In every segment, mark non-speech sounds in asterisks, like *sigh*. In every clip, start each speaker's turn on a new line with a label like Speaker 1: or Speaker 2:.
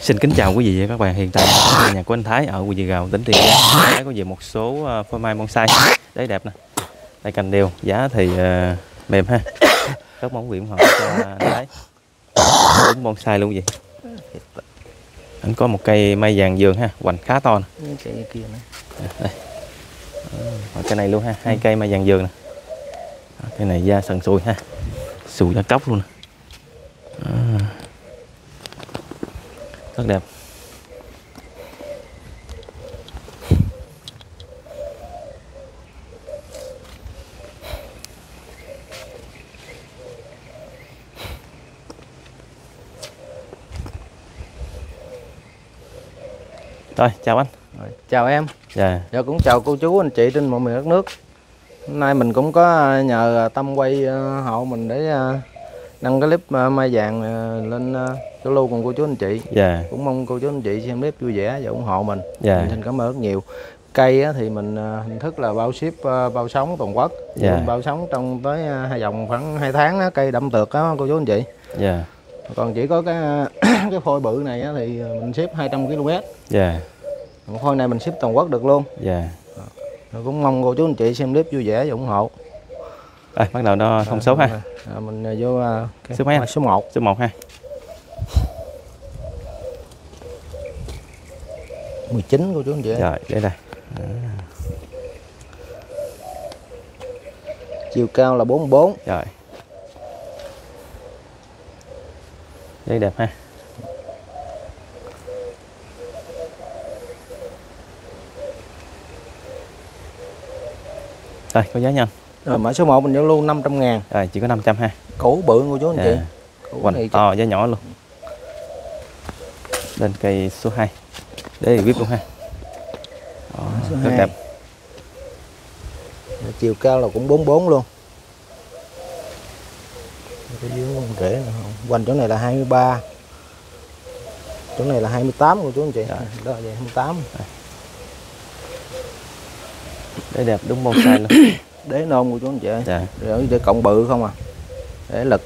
Speaker 1: Xin kính chào quý vị và các bạn. Hiện tại tại nhà của anh Thái ở Quỳ Gào tỉnh Tiền Giang. Thái có về một số ờ, phôi mai bonsai. Đấy đẹp nè. Đây cành đều. Giá thì ờ, mềm ha. Rất mong quyện họ cho anh Thái. Đúng bonsai luôn gì anh có một cây mai vàng dường ha hoành khá to nè.
Speaker 2: Cái cây kia nữa.
Speaker 1: Rồi cây này luôn ha hai cây mai vàng dường nè. Cây này da sần sùi ha. Sùi da cốc luôn nè. Rất đẹp. Rồi chào anh.
Speaker 2: Chào em.
Speaker 1: Dạ.
Speaker 2: Dạ cũng chào cô chú anh chị trên mọi miền đất nước. Hôm nay mình cũng có nhờ Tâm quay ờ, hộ mình để đăng cái clip mai vàng lên giao lưu cùng cô chú anh chị.
Speaker 1: Dạ.
Speaker 2: Cũng mong cô chú anh chị xem clip vui vẻ và ủng hộ mình.
Speaker 1: Dạ.
Speaker 2: mình xin cảm ơn rất nhiều. Cây á, thì mình ờ, hình thức là bao ship ờ, bao sống toàn quốc.
Speaker 1: Dạ.
Speaker 2: Mình bao sống trong tới ờ, hai vòng khoảng 2 tháng á, cây đâm tược á cô chú anh chị.
Speaker 1: Dạ.
Speaker 2: Còn chỉ có cái *coughs* cái phôi bự này á, thì mình ship 200 km
Speaker 1: dạ.
Speaker 2: Phôi này mình ship toàn quốc được luôn.
Speaker 1: Dạ.
Speaker 2: Rồi cũng mong cô chú anh chị xem clip vui vẻ và ủng hộ.
Speaker 1: Rồi bắt đầu đo thông số ha.
Speaker 2: À, mình à, vô à, cái
Speaker 1: Số mấy
Speaker 2: à, số 1
Speaker 1: số 1 ha
Speaker 2: 19 cô chú anh chị
Speaker 1: rồi đây đây
Speaker 2: chiều cao là 44
Speaker 1: rồi. Đây đẹp ha. Rồi có giá nhanh
Speaker 2: rồi mã số 1 mình giao lưu 500 ngàn.
Speaker 1: Rồi chỉ có 500 ha.
Speaker 2: Củ bự cô chú anh chị.
Speaker 1: Dạ.
Speaker 2: củ
Speaker 1: hoành
Speaker 2: này
Speaker 1: to giá nhỏ luôn. Lên cây số 2 để viết luôn ha. Đó, rất
Speaker 2: hai.
Speaker 1: đẹp.
Speaker 2: Chiều cao là cũng 44 luôn. Cái dưới con rễ nữa không. Quanh chỗ này là 23 chỗ này là 28 cô chú anh chị.
Speaker 1: Dạ.
Speaker 2: đó vậy 28
Speaker 1: để đẹp đúng bonsai luôn. *coughs*
Speaker 2: Đế nôm của chú anh chị
Speaker 1: dạ.
Speaker 2: Để, để cộng bự không à? Để lực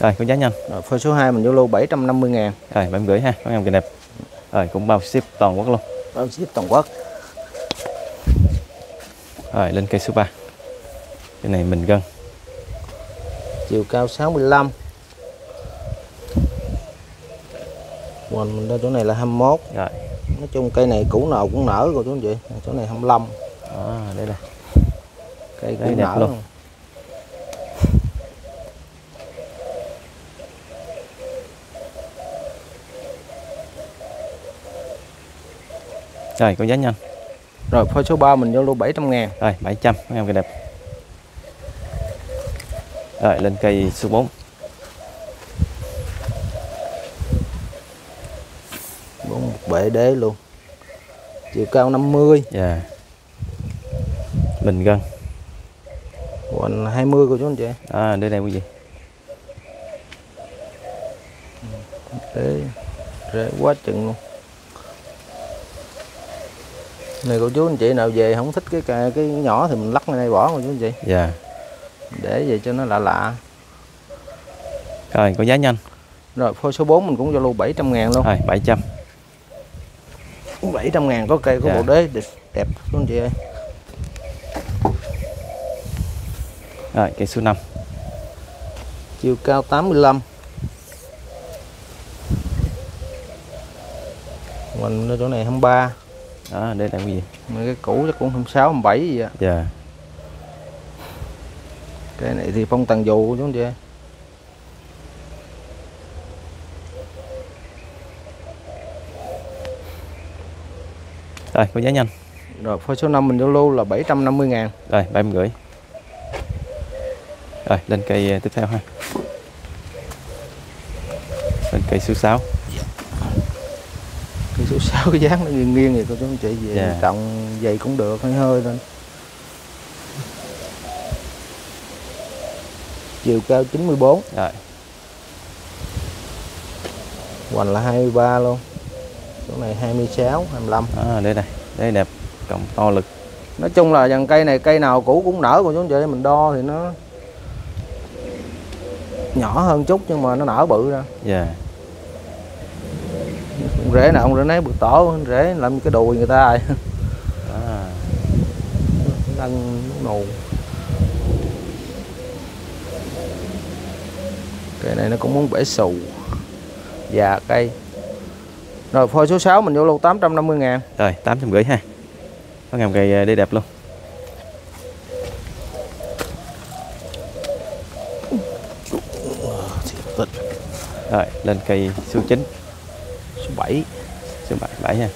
Speaker 1: rồi có giá nhanh.
Speaker 2: Rồi phơi số 2 mình vô lưu 750 ngàn.
Speaker 1: Rồi bạn gửi ha các em kìa đẹp. Rồi cũng bao ship toàn quốc luôn.
Speaker 2: Bao ship toàn quốc.
Speaker 1: Rồi lên cây số 3 cái này mình gân.
Speaker 2: Chiều cao 65 Còn mình ra chỗ này là 21
Speaker 1: rồi.
Speaker 2: Nói chung cây này củ nào cũng nở rồi chú anh chị? Chỗ này 25
Speaker 1: đó đây đây
Speaker 2: cây cũng
Speaker 1: đẹp
Speaker 2: nở
Speaker 1: luôn.
Speaker 2: luôn.
Speaker 1: Rồi có giá nhanh.
Speaker 2: Rồi phơi số 3 mình vô lưu 700 ngàn.
Speaker 1: Rồi 700 các em kìa đẹp. Rồi lên cây số 4
Speaker 2: bốn một bệ đế luôn. Chiều cao 50
Speaker 1: dạ. Mình gân.
Speaker 2: Còn 20 của chú anh chị.
Speaker 1: À đây đây quý vị
Speaker 2: Rễ, rễ quá chừng luôn này cô chú anh chị nào về không thích cái cái, cái nhỏ thì mình lắc lên đây bỏ cô chú anh chị.
Speaker 1: Dạ.
Speaker 2: Để vậy cho nó lạ lạ.
Speaker 1: Rồi có giá nhanh.
Speaker 2: Rồi phôi số 4 mình cũng cho luôn 700 ngàn luôn.
Speaker 1: Rồi 700
Speaker 2: 700 ngàn có cây có
Speaker 1: Dạ.
Speaker 2: bộ đế đẹp, đẹp anh chị ơi.
Speaker 1: Rồi cây số 5
Speaker 2: chiều cao 85 mình ở chỗ này 23
Speaker 1: đó đây đây quý vị
Speaker 2: mà cái cũ chắc cũng 26 27 gì á
Speaker 1: dạ.
Speaker 2: Cái này thì phong tàn dù chú anh chị
Speaker 1: rồi có giá nhanh.
Speaker 2: Rồi phôi số 5 mình giao lưu là 750 ngàn.
Speaker 1: Rồi ba em gửi. Rồi lên cây ờ, tiếp theo ha. Lên cây số 6
Speaker 2: cái số 6 cái dáng nó nghiêng nghiêng vậy cô chú anh chị về
Speaker 1: Dạ.
Speaker 2: trọng vậy cũng được hơi hơi lên chiều cao 94
Speaker 1: rồi.
Speaker 2: Hoành là 23 luôn. Chỗ này 26 25
Speaker 1: đó đây đây đây đẹp cộng to lực.
Speaker 2: Nói chung là dàn cây này cây nào cũ cũng nở còn chú anh chị mình đo thì nó nhỏ hơn chút nhưng mà nó nở bự ra.
Speaker 1: Dạ
Speaker 2: rễ nào không rễ nấy bự tổ rễ làm cái đùi người ta rồi
Speaker 1: à,
Speaker 2: lăn nù cây này nó cũng muốn bể xù. Già cây. Rồi phôi số 6 mình vô luôn 850 ngàn.
Speaker 1: Rồi tám trăm rưỡi ha. Có ngầm cây ờ, đi đẹp luôn. Rồi lên cây số 9
Speaker 2: số 7
Speaker 1: số 7, 7 ha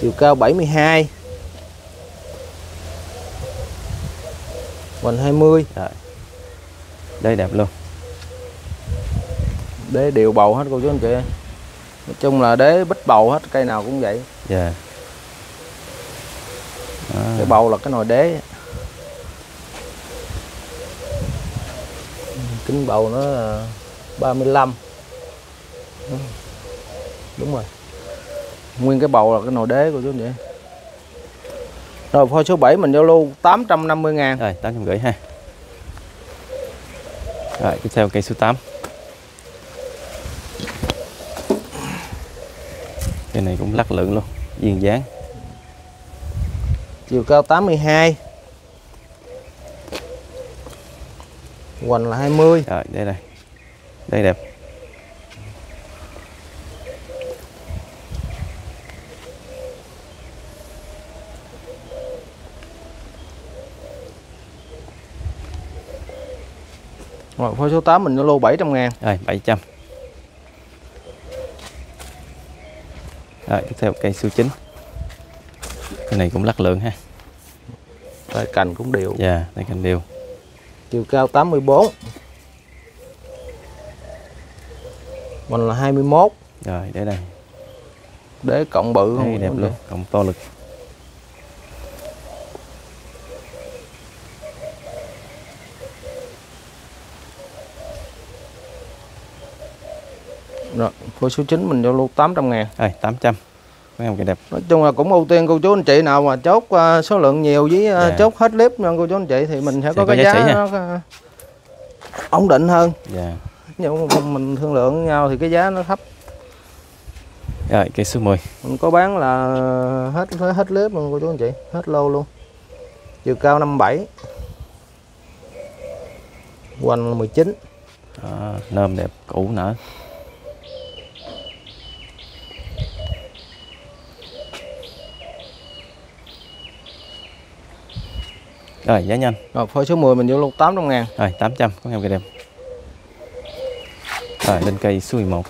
Speaker 2: chiều cao 72 Hoành 20
Speaker 1: rồi. Đây đẹp luôn.
Speaker 2: Đế đều bầu hết cô chú anh chị Nói chung là đế bích bầu hết Cây nào cũng vậy.
Speaker 1: Dạ. Đó,
Speaker 2: Cái bầu là cái nồi đế. Kính bầu nó là 35 Ừ, Đúng rồi. Nguyên cái bầu là cái nồi đế của chú chị Rồi phôi số 7 mình giao lưu 850 ngàn.
Speaker 1: Rồi tám trăm rưỡi ha. Rồi tiếp theo cây số 8 cây này cũng lắc lượng luôn duyên dáng.
Speaker 2: Chiều cao 82 Hoành là 20
Speaker 1: rồi đây đây đây đẹp
Speaker 2: Rồi phôi số 8 mình giao lưu 700 ngàn.
Speaker 1: Rồi 700 rồi tiếp theo cây số 9 cái này cũng lắc lượng ha.
Speaker 2: Rồi cành cũng đều.
Speaker 1: Dạ đây cành đều.
Speaker 2: Chiều cao 84 Hoành là 21
Speaker 1: rồi để đây.
Speaker 2: Đế cộng bự
Speaker 1: đây
Speaker 2: không?
Speaker 1: đẹp luôn cộng to lực
Speaker 2: Rồi phôi số 9 mình giao lưu 800 ngàn.
Speaker 1: Rồi 800 có em cây đẹp.
Speaker 2: Nói chung là cũng ưu tiên cô chú anh chị nào mà chốt ờ, số lượng nhiều với ờ,
Speaker 1: Dạ.
Speaker 2: chốt hết clip nha cô chú anh chị thì mình sẽ
Speaker 1: Sẽ
Speaker 2: có
Speaker 1: có
Speaker 2: cái
Speaker 1: giá
Speaker 2: nó ờ, ổn định hơn.
Speaker 1: Dạ.
Speaker 2: Nhưng mà mình thương lượng với nhau thì cái giá nó thấp.
Speaker 1: Rồi cây số 10
Speaker 2: mình có bán là hết hết clip luôn cô chú anh chị hết lô luôn. Chiều cao 57 hoành là 19
Speaker 1: Đó, nơm đẹp cũ nở rồi giá nhanh.
Speaker 2: Rồi phôi số 10 mình vô luôn 800 ngàn.
Speaker 1: Rồi 800 có em cây đẹp rồi lên cây số 11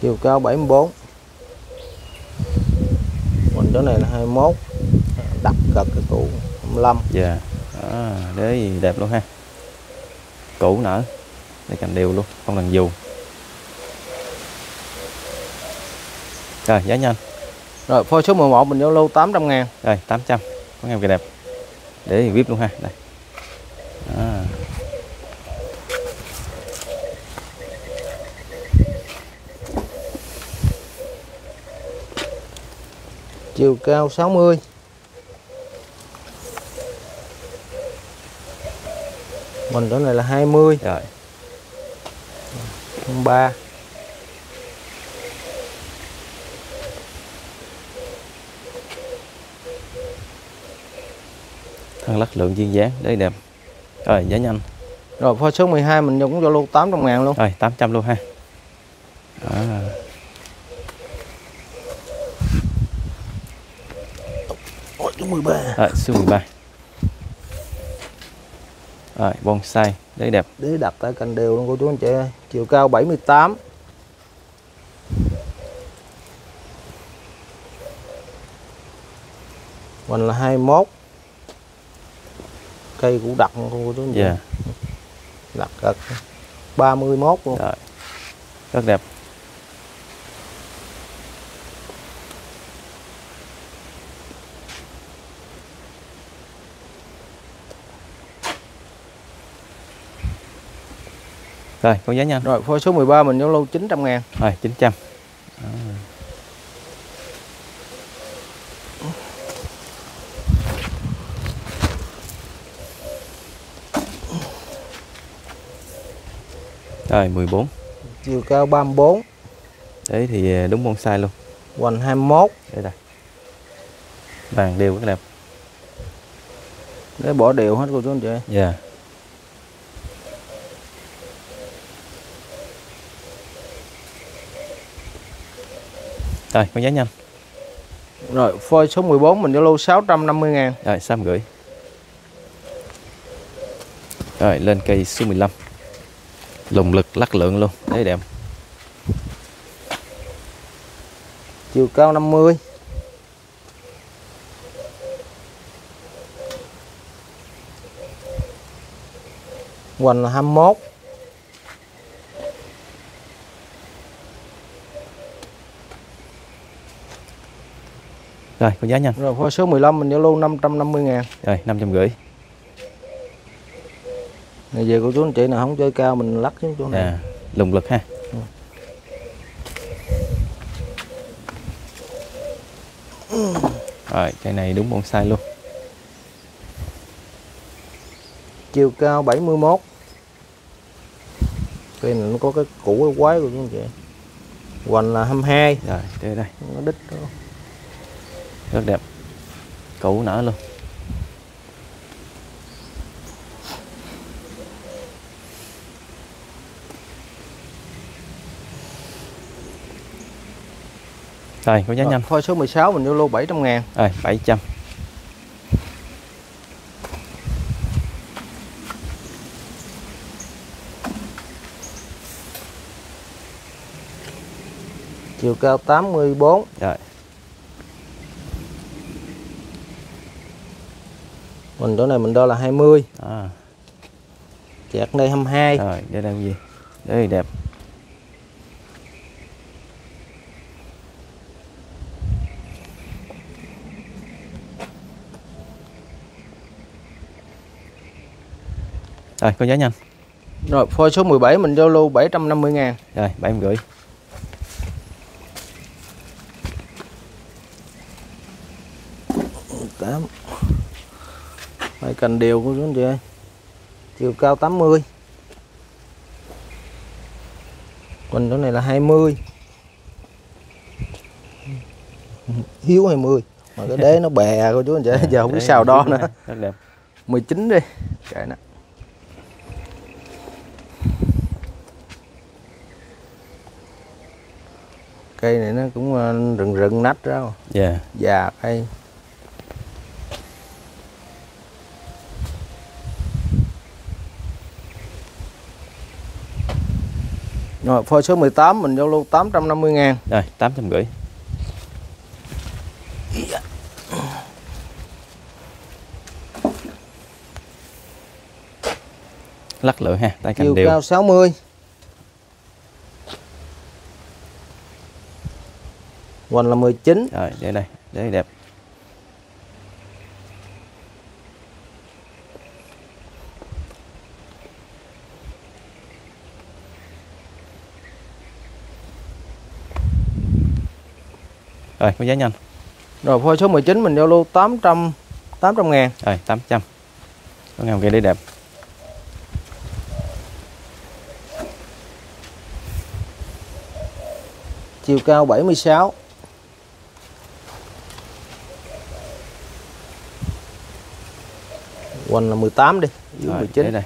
Speaker 2: chiều cao 74 còn chỗ này là 21 đặt gật cái cụ 25
Speaker 1: dạ. Đó, đế gì đẹp luôn ha. Cũ nở. Đây cành đều luôn không đằng dù rồi giá nhanh.
Speaker 2: Rồi phôi số 11 mình vô lưu 800 ngàn.
Speaker 1: Rồi 800 Có em cây đẹp. Để VIP luôn ha. Đây. Đó.
Speaker 2: chiều cao 60 mình chỗ này là 20
Speaker 1: Rồi.
Speaker 2: 3
Speaker 1: Thân lắc lượng duyên dáng Đấy đẹp. Rồi giá nhanh.
Speaker 2: Rồi phôi số 12 mình cũng vô lưu 800 ngàn luôn.
Speaker 1: Rồi 800 luôn ha. Đó.
Speaker 2: Ôi, số 13
Speaker 1: Rồi số 13 Rồi bonsai Đấy đẹp.
Speaker 2: Để đặt tại cành đều luôn cô chú anh chị ơi. chiều cao 78 mình là 21 cây cũng đặt luôn cô chú anh chị
Speaker 1: Dạ
Speaker 2: đặt đặt 31 luôn.
Speaker 1: Rồi. Rất đẹp. Rồi con giá nhanh
Speaker 2: Rồi phôi số 13 mình giao lưu 900 ngàn.
Speaker 1: Rồi 900 Đó. Rồi 14
Speaker 2: Chiều cao 34
Speaker 1: đấy thì ờ, đúng bonsai luôn.
Speaker 2: Hoành 21
Speaker 1: đây đây. Vàng đều rất đẹp.
Speaker 2: Để bỏ đều hết cô chú anh chị
Speaker 1: dạ. Rồi con giá nhanh.
Speaker 2: Rồi phôi số 14 mình lưu 650 ngàn.
Speaker 1: Rồi sam gửi. Rồi lên cây số 15 lùng lực lắc lượng luôn thấy đẹp
Speaker 2: chiều cao 50 hoành là 21
Speaker 1: Rồi, có giá nhanh.
Speaker 2: Rồi, khóa số 15 mình giao lô 550 ngàn.
Speaker 1: Rồi, 550.
Speaker 2: Ngày về của chú anh chị nào không chơi cao mình lắc xuống chỗ này.
Speaker 1: À, lùng lực ha. Rồi, cây này đúng bonsai luôn.
Speaker 2: Chiều cao 71. Cây này nó có cái củ quái của chú anh chị. Hoành là 22.
Speaker 1: Rồi, đây đây.
Speaker 2: Nó đít đó.
Speaker 1: Rất đẹp. Củ nở luôn. Rồi có giá nhanh.
Speaker 2: Phôi số 16 mình giao lưu 700 ngàn.
Speaker 1: Rồi 700
Speaker 2: Chiều cao 84
Speaker 1: rồi.
Speaker 2: Mình chỗ này mình đo là 20
Speaker 1: à,
Speaker 2: Chẹt đây 22
Speaker 1: rồi đây là gì? Đây đẹp rồi có giá nhanh
Speaker 2: Rồi phôi số 17 mình giao lưu 750 ngàn.
Speaker 1: Rồi bảy em gửi.
Speaker 2: Tám. Mấy cành đều của chú anh chị ơi. Chiều cao 80 Còn chỗ này là 20 Hiếu 20 Mà cái đế nó bè của chú anh chị *laughs* Giờ không biết sao đo nữa.
Speaker 1: Nè, *laughs* rất đẹp.
Speaker 2: 19 đi. Kệ nó Cây này nó cũng ờ, rừng rừng nách ra
Speaker 1: dạ.
Speaker 2: Già cây. Rồi phôi số 18 mình giao lưu 850 ngàn.
Speaker 1: Rồi tám trăm rưỡi. Lắc lựa ha tay
Speaker 2: Chiều
Speaker 1: cành đều.
Speaker 2: cao 60 Hoành là 19
Speaker 1: rồi để đây để đẹp. Rồi có giá nhanh.
Speaker 2: Rồi phôi số 19 mình giao lưu 800 800 ngàn.
Speaker 1: Rồi 800 có ngàm cây đấy đẹp.
Speaker 2: Chiều cao 76 Hoành là 18 đi Dưới
Speaker 1: rồi
Speaker 2: 19
Speaker 1: để đây.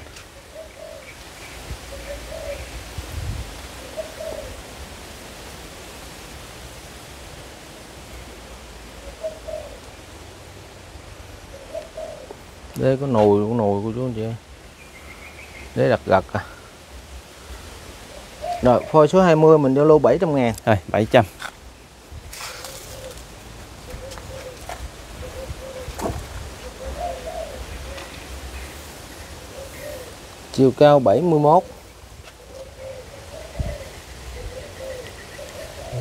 Speaker 2: Đây có nồi có nồi của chú anh chị Đấy đặt gật à. Rồi phôi số 20 mình giao lưu 700 ngàn.
Speaker 1: Rồi 700
Speaker 2: chiều cao 71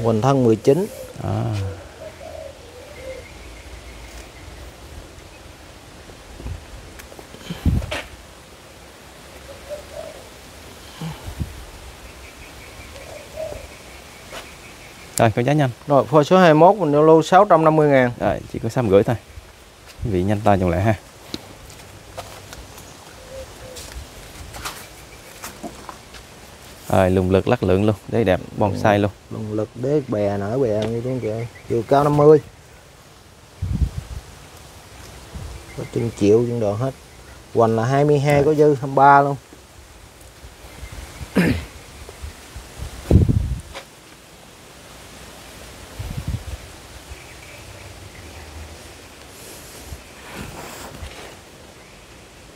Speaker 2: hoành thân 19
Speaker 1: à. Rồi có giá nhanh.
Speaker 2: Rồi phôi số 21 mình lô 650 ngàn.
Speaker 1: Rồi chỉ có 6 gửi thôi. Vị nhanh tay chồng lại ha. Rồi lùng lực lắc lượng luôn đấy đẹp bonsai luôn.
Speaker 2: Động lực đế bè nở bè như thế kìa. Chiều cao 50 Có chừng triệu chừng đồ hết. Hoành là 22 có dư 23 luôn.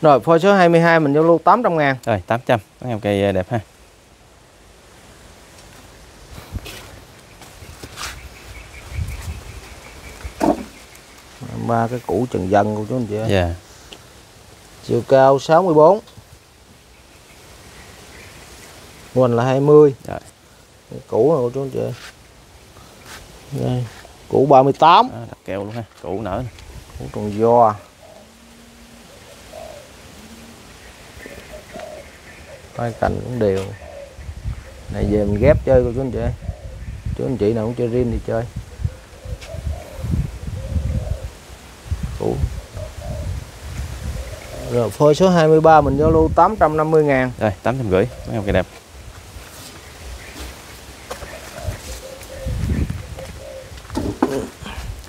Speaker 2: Rồi phôi số 22 mình Zalo 800 ngàn.
Speaker 1: Rồi 800 có heo cây đẹp ha
Speaker 2: ba cái củ trần dân của chú anh chị ơi.
Speaker 1: dạ.
Speaker 2: Chiều cao 64 hoành là 20
Speaker 1: Rồi.
Speaker 2: Cái củ này của chú anh chị? Ơi. đây củ 38
Speaker 1: Đó, đặt keo luôn ha củ nở
Speaker 2: củ tròn do hai cành cũng đều. Này về mình ghép chơi của chú anh chị. Chú anh chị nào cũng chơi riêng thì chơi củ rồi phôi số 23 mình giao lưu 850 ngàn.
Speaker 1: Rồi tám trăm rưỡi có heo cây đẹp.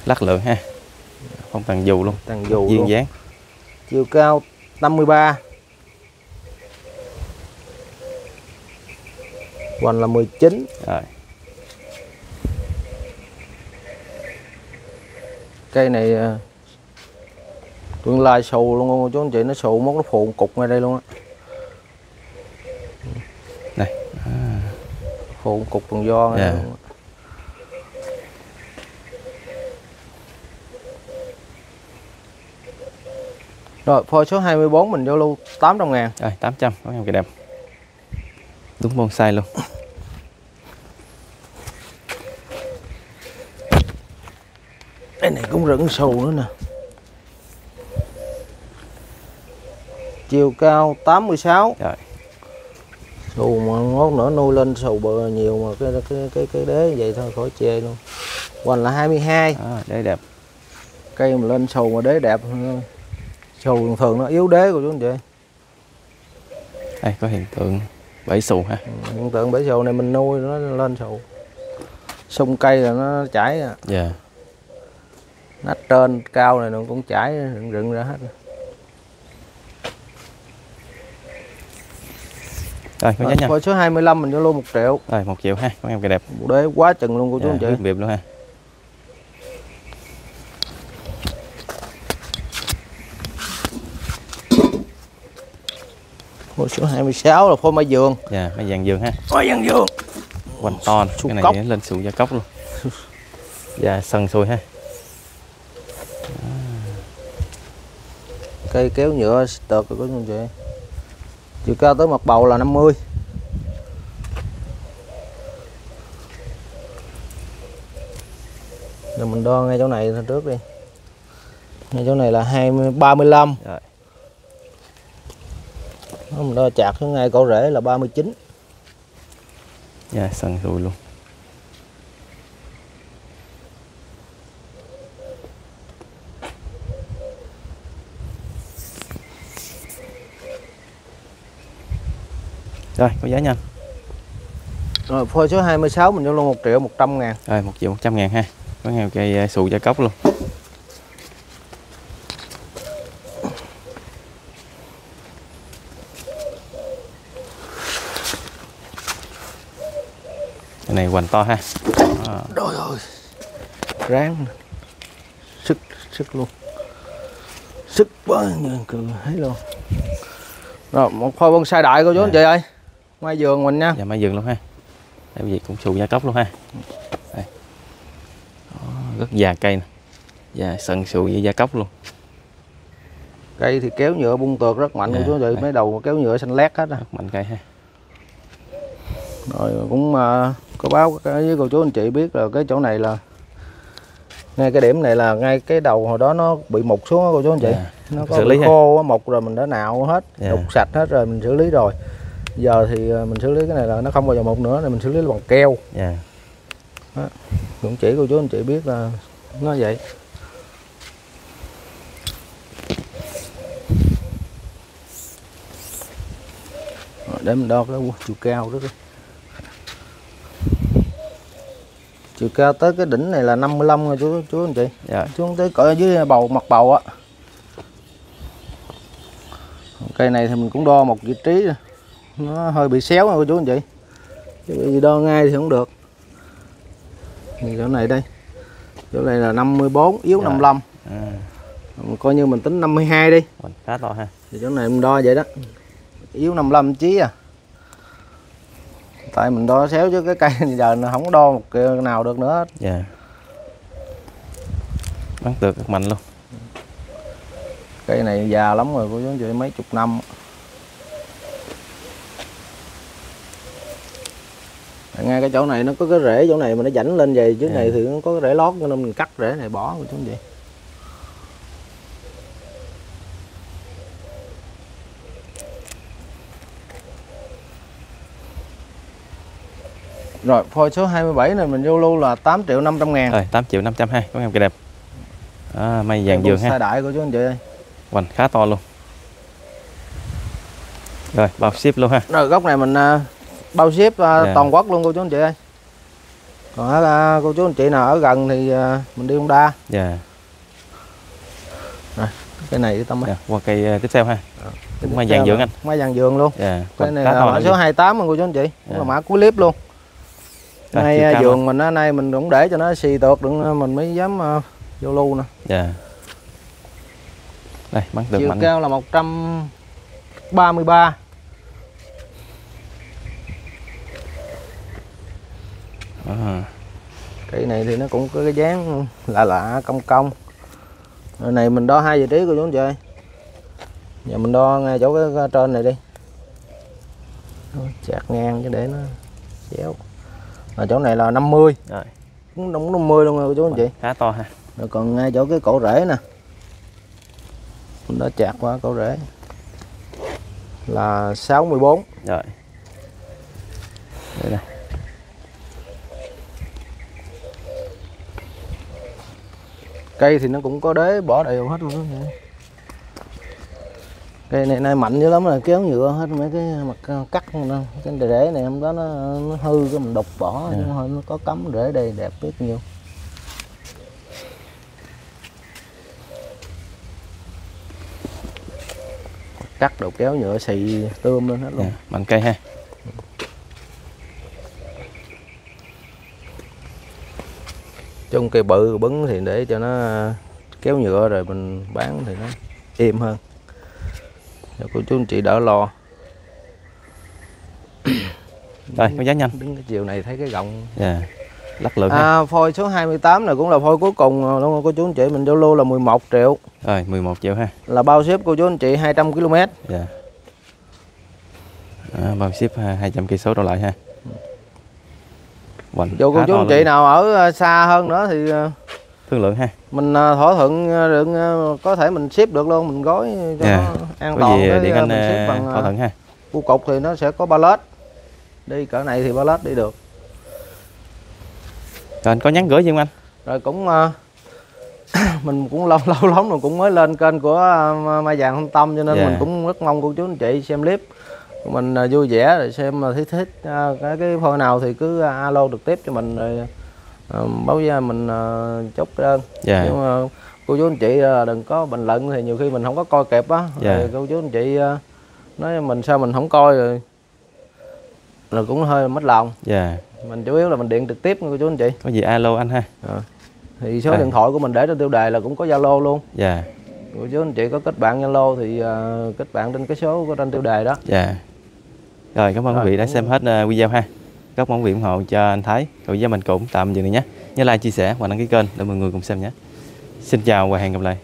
Speaker 1: Lắc lượng ha. Không tàn dù luôn.
Speaker 2: Tàn dù
Speaker 1: duyên dáng.
Speaker 2: Chiều cao 53 hoành là 19
Speaker 1: rồi.
Speaker 2: Cây này à, tương lai xù luôn chú anh chị nó xù mất nó phụ cục ngay đây luôn á.
Speaker 1: Này.
Speaker 2: phụ cục còn do ngay
Speaker 1: Dạ.
Speaker 2: đây luôn rồi phôi số 24 mình giao lưu 800 ngàn.
Speaker 1: Rồi 800 có heo cây đẹp. Đúng bonsai luôn.
Speaker 2: Cái này cũng rừng xù nữa nè chiều cao 86
Speaker 1: Rồi.
Speaker 2: xù mà ngót nữa nuôi lên xù bờ nhiều mà cái cái cái cái đế vậy thôi khỏi chê luôn. Hoành là 22
Speaker 1: đó, đấy đẹp.
Speaker 2: Cây mà lên xù mà đế đẹp xù thường nó yếu đế của chú anh chị
Speaker 1: đây có hiện tượng bẫy xù ha.
Speaker 2: Hiện tượng bể xù này mình nuôi nó lên xù. Sung cây là nó chảy à.
Speaker 1: dạ.
Speaker 2: Nách trên cao này nó cũng chảy rừng rừng ra hết
Speaker 1: rồi có giá nhanh
Speaker 2: Phôi số 25 mình cho luôn 1 triệu.
Speaker 1: Rồi một triệu ha có heo cây đẹp.
Speaker 2: Bộ đế quá chừng luôn của chú
Speaker 1: dạ,
Speaker 2: anh chị.
Speaker 1: biệp luôn ha.
Speaker 2: Phôi số 26 là phôi mai giường.
Speaker 1: Dạ mấy vàng giường ha.
Speaker 2: Mai vàng giường.
Speaker 1: Quanh to cái này
Speaker 2: cốc.
Speaker 1: lên sụ da cốc luôn. Dạ sần sùi ha.
Speaker 2: Cây kéo nhựa tợt rồi chú anh chị Chiều cao tới mặt bầu là 50 Rồi mình đo ngay chỗ này trước đi. Ngay chỗ này là 20, 35
Speaker 1: Rồi.
Speaker 2: Đó, Mình đo chạc xuống ngay cổ rễ là 39
Speaker 1: dạ sần sùi luôn rồi có giá nhanh
Speaker 2: Rồi phôi số 26 mình cho luôn 1 triệu 100 ngàn.
Speaker 1: Rồi một triệu một trăm ngàn ha. Có heo cây ờ, sụ da cốc luôn. Cái này hoành to ha. Đó.
Speaker 2: Trời ơi. Ráng. Sức Sức luôn. Sức quá cười thấy luôn. Rồi một phôi bonsai đại cô chú anh chị ơi Ngoài vườn mình nha.
Speaker 1: Dạ mai dừng luôn ha. Đây gì cũng sụ da cốc luôn ha. Đây. Đó, rất già cây nè. Dạ sần sụ với da cốc luôn.
Speaker 2: Cây thì kéo nhựa bung tược rất mạnh
Speaker 1: Dạ,
Speaker 2: cô chú chị
Speaker 1: dạ.
Speaker 2: Mấy đầu kéo nhựa xanh lét hết á.
Speaker 1: Mạnh cây ha.
Speaker 2: Rồi cũng à, có báo với cô chú anh chị biết là cái chỗ này là ngay cái điểm này là ngay cái đầu hồi đó nó bị mục xuống á cô chú anh chị.
Speaker 1: Dạ.
Speaker 2: nó có
Speaker 1: Xử lý
Speaker 2: khô mục rồi mình đã nạo hết
Speaker 1: Dạ.
Speaker 2: đục sạch hết rồi mình xử lý rồi giờ thì à, mình xử lý cái này là nó không bao giờ mục nữa này mình xử lý bằng keo.
Speaker 1: Dạ.
Speaker 2: Đó. cũng chỉ cô chú anh chị biết là nó vậy. Để mình đo cái chiều cao đó đi chiều cao tới cái đỉnh này là 55 rồi chú chú anh chị.
Speaker 1: Dạ.
Speaker 2: Xuống tới cỡ dưới bầu mặt bầu á. Cây này thì mình cũng đo một vị trí rồi. Nó hơi bị xéo rồi chú anh chị. Chứ vì đo ngay thì không được. Thì chỗ này đây. Chỗ này là 54 yếu
Speaker 1: Rồi.
Speaker 2: 55
Speaker 1: à,
Speaker 2: coi như mình tính 52 đi.
Speaker 1: Khá to ha.
Speaker 2: Thì chỗ này mình đo vậy đó. Yếu 55 chí à. Tại mình đo xéo chứ cái cây *laughs* giờ nó không đo một cái nào được nữa
Speaker 1: dạ. Bắn cực mạnh luôn.
Speaker 2: Cây này già lắm rồi cô chú anh chị mấy chục năm ngay cái chỗ này nó có cái rễ chỗ này mà nó dảnh lên vậy chứ
Speaker 1: À.
Speaker 2: này thì nó có cái rễ lót nên mình cắt rễ này bỏ chú anh chị rồi phôi số 27 này mình vô luôn là 8 triệu 500 ngàn.
Speaker 1: Rồi 8 triệu 500 ha có em cây đẹp. À, mây vàng dường ha.
Speaker 2: Sai đại của chú anh chị ơi.
Speaker 1: Hoành khá to luôn. Rồi bao ship luôn ha.
Speaker 2: Rồi gốc này mình à, bao ship à,
Speaker 1: Dạ.
Speaker 2: toàn quốc luôn cô chú anh chị ơi. Còn à, cô chú anh chị nào ở gần thì à, mình đi Honda.
Speaker 1: dạ
Speaker 2: Cái này tâm
Speaker 1: dạ. qua cây ờ, tiếp theo ha
Speaker 2: Cái
Speaker 1: Mai vàng dường
Speaker 2: là
Speaker 1: anh.
Speaker 2: Mai vàng dường luôn.
Speaker 1: dạ
Speaker 2: Cái này là mã số 28 luôn cô chú anh chị. Cũng
Speaker 1: Dạ.
Speaker 2: là mã cuối clip luôn.
Speaker 1: Rồi,
Speaker 2: Nay à,
Speaker 1: cao
Speaker 2: vườn mình á, nay mình cũng để cho nó xì tược đừng à, mình mới dám à, vô lưu nè.
Speaker 1: dạ đây bắn tược
Speaker 2: Chiều
Speaker 1: mạnh
Speaker 2: cao là 133.
Speaker 1: À,
Speaker 2: Cây này thì nó cũng có cái dáng lạ lạ cong cong. Rồi này mình đo hai vị trí cô chú anh chị ơi. Giờ mình đo ngay chỗ cái, cái trên này đi. Chạc ngang chứ để nó chéo. Ở chỗ này là 50,
Speaker 1: rồi
Speaker 2: cũng đúng 50 luôn rồi chú anh chị.
Speaker 1: khá to ha
Speaker 2: Rồi còn ngay chỗ cái cổ rễ nè. Mình đã chạc qua cổ rễ. Là 64.
Speaker 1: rồi đây này
Speaker 2: cây thì nó cũng có đế bỏ đều hết luôn đó cây này nay mạnh dữ lắm là kéo nhựa hết mấy cái mặt ờ, cắt cái rễ này hôm đó nó, nó hư cái mình đục bỏ chứ không thôi nó có cắm rễ đây đẹp biết nhiêu cắt đầu kéo nhựa xì tươm lên hết luôn.
Speaker 1: Dạ. mạnh cây ha
Speaker 2: chung cây bự bứng thì để cho nó kéo nhựa rồi mình bán thì nó êm hơn. Cho cô chú anh chị đỡ lo. *coughs*
Speaker 1: Rồi có giá nhanh.
Speaker 2: Đứng cái chiều này thấy cái gọng
Speaker 1: dạ lắc lượng ha.
Speaker 2: à, phôi số 28 này cũng là phôi cuối cùng đúng không cô chú anh chị? Mình giao lưu là 11 triệu.
Speaker 1: Rồi 11 triệu ha.
Speaker 2: Là bao ship cô chú anh chị? 200 km
Speaker 1: dạ. À, bao ship ha, 200 cây số đổ lại ha hoành
Speaker 2: dù cô chú anh chị nào ở ờ, xa hơn nữa thì ờ,
Speaker 1: thương lượng ha.
Speaker 2: mình ờ, thỏa thuận được có thể mình ship được luôn mình gói cho
Speaker 1: Dạ.
Speaker 2: nó an
Speaker 1: có
Speaker 2: toàn
Speaker 1: gì
Speaker 2: cái,
Speaker 1: điện anh
Speaker 2: mình ship bằng
Speaker 1: thỏa thuận ha.
Speaker 2: Bưu cục thì nó sẽ có pallet đi cỡ này thì pallet đi được.
Speaker 1: Rồi anh có nhắn gửi gì không anh?
Speaker 2: Rồi cũng *coughs* mình cũng lâu lâu lắm rồi cũng mới lên kênh của mai vàng thông tâm cho nên
Speaker 1: Dạ.
Speaker 2: mình cũng rất mong cô chú anh chị xem clip mình ờ, vui vẻ rồi xem mà thích thích. Ờ, cái cái phôi nào thì cứ ờ, alo trực tiếp cho mình rồi báo ra mình chốt đơn
Speaker 1: dạ.
Speaker 2: Nhưng mà cô chú anh chị đừng có bình luận thì nhiều khi mình không có coi kịp á.
Speaker 1: Dạ.
Speaker 2: rồi cô chú anh chị nói mình sao mình không coi rồi. Rồi cũng hơi mất lòng.
Speaker 1: Dạ.
Speaker 2: Mình chủ yếu là mình điện trực tiếp cô chú anh chị.
Speaker 1: Có gì alo anh ha.
Speaker 2: Thì số
Speaker 1: À.
Speaker 2: điện thoại của mình để trên tiêu đề là cũng có zalo luôn.
Speaker 1: Dạ.
Speaker 2: Cô chú anh chị có kết bạn zalo thì kết bạn trên cái số của trên tiêu đề đó.
Speaker 1: Dạ rồi cảm ơn quý
Speaker 2: Rồi,
Speaker 1: vị đã xem hết ờ, video ha. Các món vị ủng hộ cho anh Thái rồi với mình cũng tạm dừng này nhé. Nhớ like chia sẻ và đăng ký kênh để mọi người cùng xem nhé. Xin chào và hẹn gặp lại